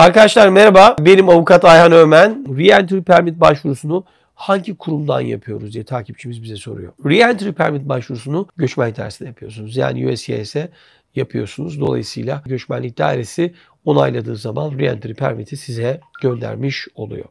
Arkadaşlar merhaba. Benim avukat Ayhan Ömen. Reentry permit başvurusunu hangi kurumdan yapıyoruz diye takipçimiz bize soruyor. Reentry permit başvurusunu göçmen dairesinde yapıyorsunuz. Yani USCIS'e yapıyorsunuz. Dolayısıyla göçmenlik dairesi onayladığı zaman reentry permiti size göndermiş oluyor.